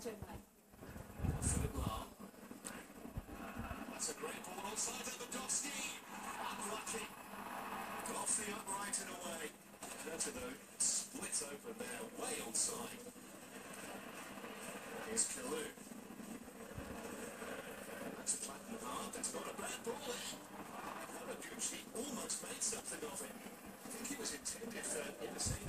That's a great ball onside Lewandowski. Off the upright and away. Courtenau split open there, way onside. Here's Kalou. That's a flat ball. That's not a bad ball there. Almost made something of it. I think it was intended for the same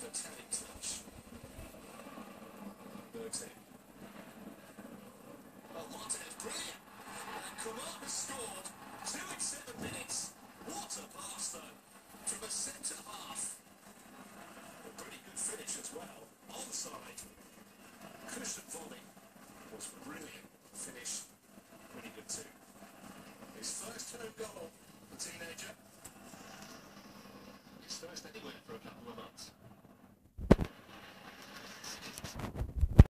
scored two in seven minutes. What a pass, though, from a centre half. A pretty good finish as well. Onside. Cushion volley was brilliant. Finish pretty good too. His first home goal, the teenager. His first anywhere for a couple of.